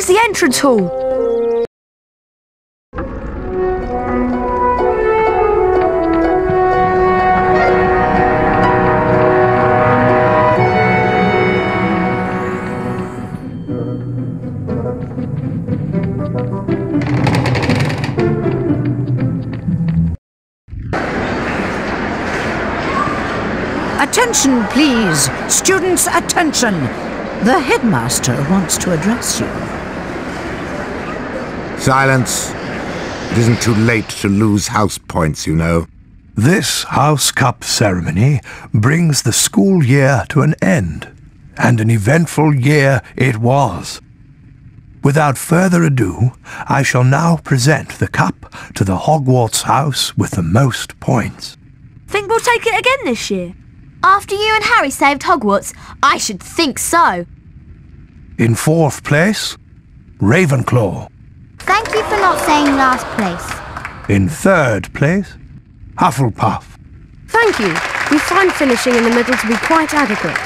Here's the entrance hall. Attention, please. Students, attention. The headmaster wants to address you. Silence. It isn't too late to lose house points, you know. This House Cup ceremony brings the school year to an end, and an eventful year it was. Without further ado, I shall now present the cup to the Hogwarts house with the most points. Think we'll take it again this year? After you and Harry saved Hogwarts, I should think so. In fourth place, Ravenclaw. Thank you not saying last place. In third place, Hufflepuff. Thank you. We find finishing in the middle to be quite adequate.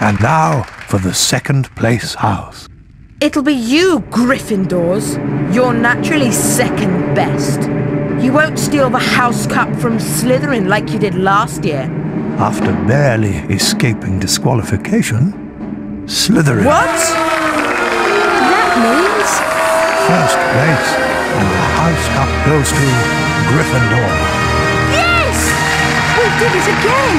And now for the second place house. It'll be you, Gryffindors. You're naturally second best. You won't steal the house cup from Slytherin like you did last year. After barely escaping disqualification, Slytherin. What? That means... First place, and the house cup goes to Gryffindor. Yes! We did it again!